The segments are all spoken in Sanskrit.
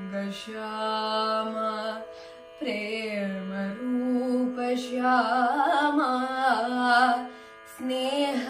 अन्तरङ्गश्यामा प्रेमरूपश्यामा स्नेह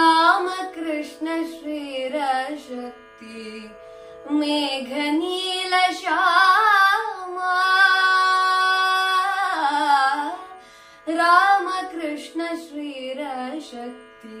रामकृष्ण श्रीरशक्ति मेघनील श्यामा रामकृष्ण श्रीरशक्ति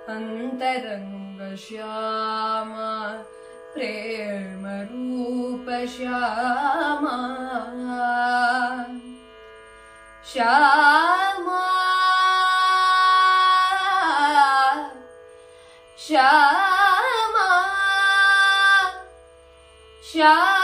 श्यामा प्रेमरूप श्यामा स्नेहरूप श्यामा करुणसिन्धु श्यामा अन्तरङ्ग श्यामा प्रेमरूप श्यामा श्यामा श्यामा श्यामा